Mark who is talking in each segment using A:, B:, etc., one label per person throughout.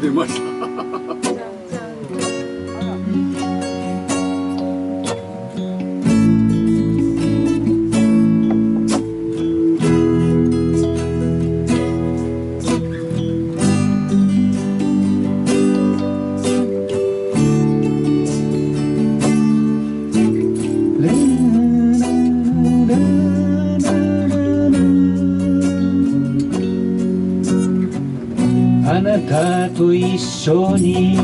A: 出ました。
B: あと一緒に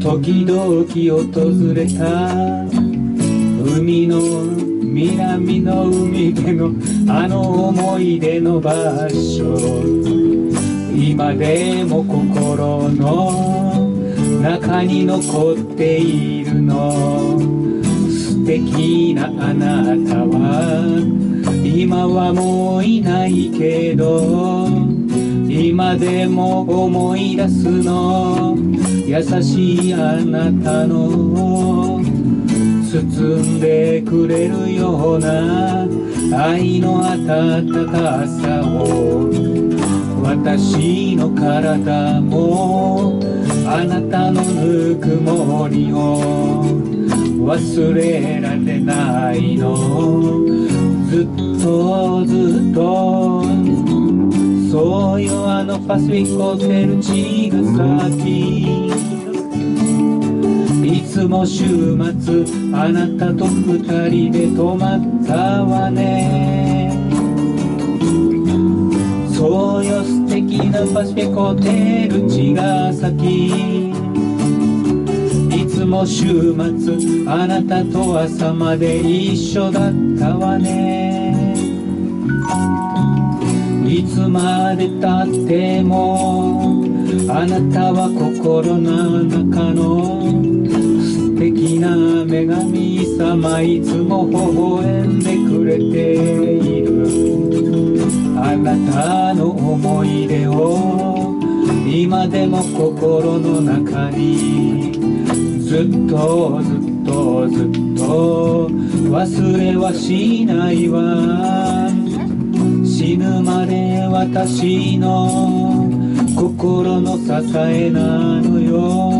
B: 時々訪れた海の南の海辺のあの思い出の場所。今でも心の中に残っているの。素敵なあなたは今はもういないけど今でも思い出すの。優しいあなたの。包んでくれるような。愛の温かさを。私の体も。あなたのぬくもりを。忘れられないの。ずっとずっと。そうよあのパシフィックホテル茅ヶ崎いつも週末あなたと二人で泊まったわね。そうよ素敵なパシフィックホテル茅ヶ崎いつも週末あなたと朝まで一緒だったわね。いつまでたってもあなたは心の中の素敵な女神様いつも微笑んでくれている。あなたの思い出を今でも心の中にずっとずっとずっと忘れはしないわ。死ぬまで私の心の支えなのよ。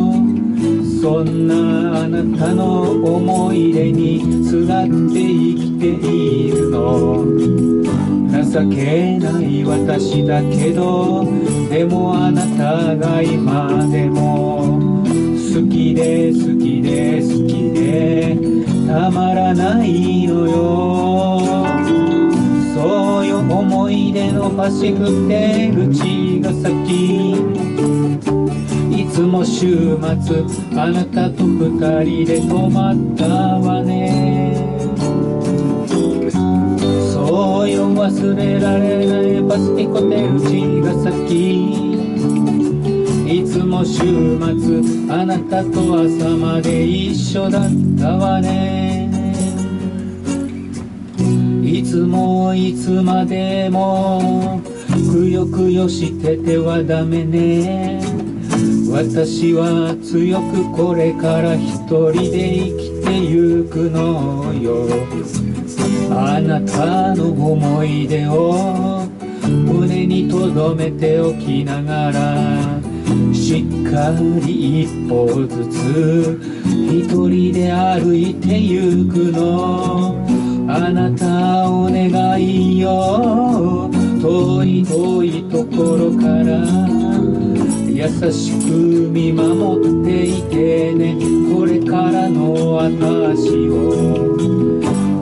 B: そんなあなたの思い出にすがって生きているの。情けない私だけどでもあなたが今でも好きで好きで好きでたまらないのよ。い出の星降ってる茅ヶ崎いつも週末あなたと二人で泊まったわね。そうよ忘れられないパシフィコテル茅ヶ崎いつも週末あなたと朝まで一緒だったわね。いつもいつまでもくよくよしててはダメね。私は強くこれから一人で生きてゆくのよ。あなたの思い出を胸に留めておきながらしっかり一歩ずつ一人で歩いてゆくの。優しく見守っていてね。これからの私を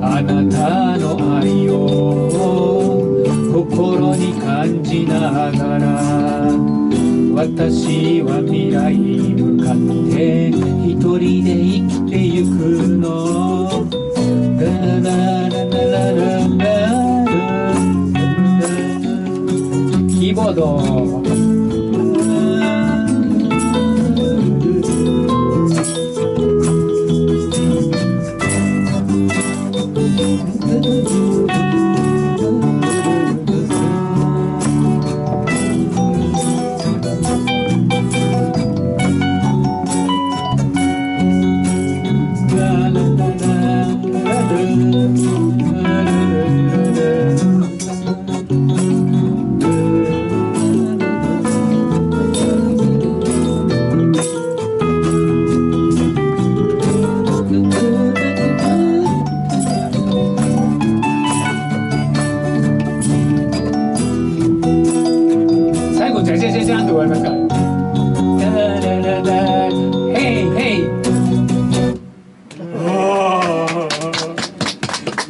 B: あなたの愛を心に感じながら私は未来に向かって一人で生きてゆくの。ララララララララキーボード。嗯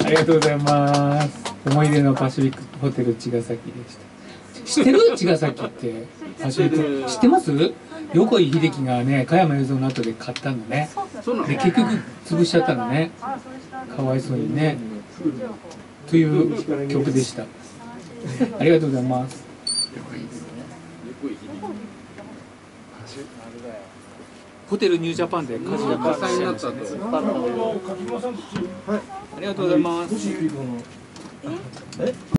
B: でのパシフィックホテル茅ヶ崎でした。知ってる茅ヶ崎って？パシフィック知ってます？横井秀樹がね加山雄三の後で買ったのね。
C: そうなの
B: で結局潰しちゃったのね。かわいそうにね。という曲でした。ありがとうございますホテルニュージャパンで火事が
C: 火災になった
B: ました。ね
C: と
B: ありがとうございます